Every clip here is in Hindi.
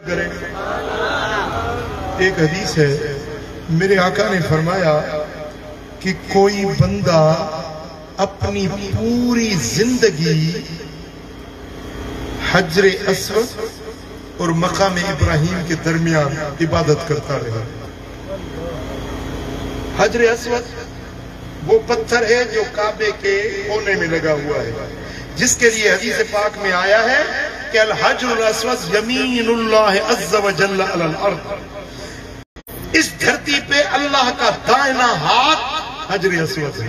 करें एक हदीस है, मेरे आका ने फरमाया कि कोई बंदा अपनी पूरी ज़िंदगी हजर असवद और मकाम इब्राहिम के दरमियान इबादत करता रहे। हजर असवद वो पत्थर है जो काबे के कोने में लगा हुआ है, जिसके लिए हदीस पाक में आया है इस धरती पे अल्लाह का दायना हाथ हजर असवद है।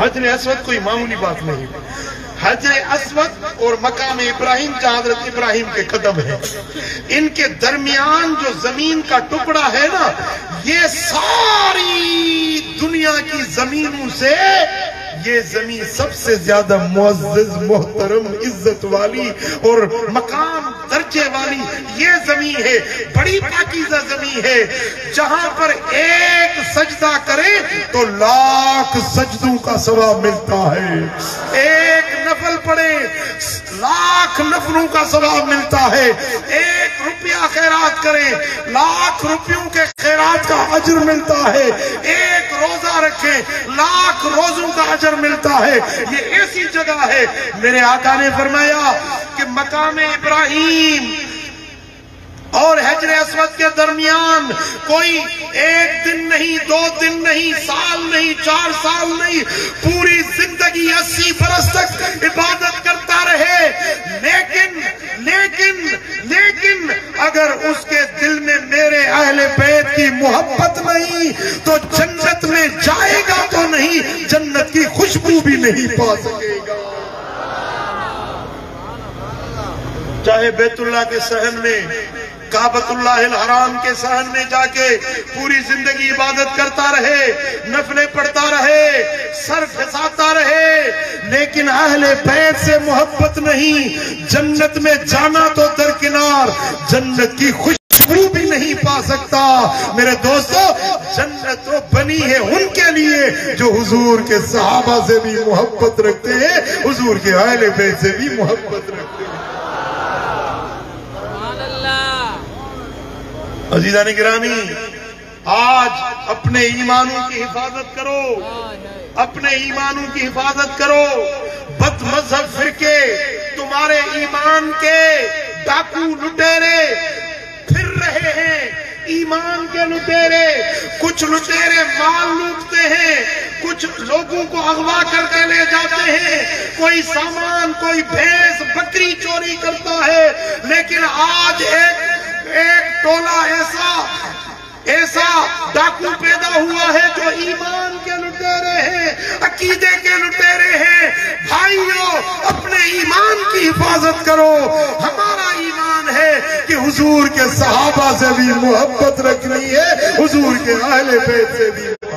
हजर असवद कोई मामूली बात नहीं। हजर असवद और मकाम इब्राहिम जहाँ इब्राहिम के कदम है। इनके दरमियान जो ज़मीन का टुकड़ा है ना, ये सारी दुनिया की जमीनों से ये ज़मीन सबसे ज़्यादा मुआज मोहतरम, इज़्ज़त वाली और मकाम दर्जे वाली ये ज़मीन है। बड़ी पाकिजा ज़मीन है। जहाँ पर एक सजदा करे तो लाख सजदों का सवाब मिलता है। एक नफल पड़े लाख नफलों का सवाब मिलता है। एक रुपया खैरात करे, लाख रुपयों के खैरात का अजर मिलता है। एक रोजा रखे। लाख रोजों का अजर मिलता है। ये ऐसी जगह है। मेरे आका ने फरमाया कि मकाम इब्राहिम और हजर असवद के दरमियान कोई एक दिन नहीं, दो दिन नहीं, साल नहीं, चार साल नहीं, पूरी ज़िंदगी अस्सी बरस तक इबादत करता रहे। लेकिन लेकिन लेकिन अगर उसके दिल में मेरे अहले बैत की मोहब्बत नहीं तो खुशबू भी नहीं पा सकेगा। चाहे बैतुल्ला के सहन में काबतुल्ला हराम के सहन में जाके पूरी ज़िंदगी इबादत करता रहे, नफले पढ़ता रहे, सर फसाता रहे, लेकिन अहले पैर से मोहब्बत नहीं। जन्नत में जाना तो दरकिनार, जन्नत की खुशबू भी नहीं पा सकता। मेरे दोस्तों जन्नत तो बनी है उनके लिए जो हुजूर के सहाबा से भी मोहब्बत रखते हैं हुजूर के अहले पैर से भी मोहब्बत रखते हैं। अजीजा ने गिरानी आज अपने ईमानों की हिफाजत करो। अपने ईमानों की हिफाजत करो। बद मज़हब फिरके तुम्हारे ईमान के डाकू लुटेरे ईमान के लुटेरे, कुछ लुटेरे माल लूटते हैं, कुछ लोगों को अगवा करके ले जाते हैं। कोई सामान, कोई भैंस, बकरी चोरी करता है, लेकिन आज एक एक टोला ऐसा ऐसा डाकू पैदा हुआ है जो ईमान के लुटेरे हैं, अकीदे के लुटेरे हैं। भाइयों, अपने ईमान की हिफाजत करो। हमारा ईमान है कि हुजूर के सहाबा मोहब्बत रखनी है हजूर के अहले बैत से भी।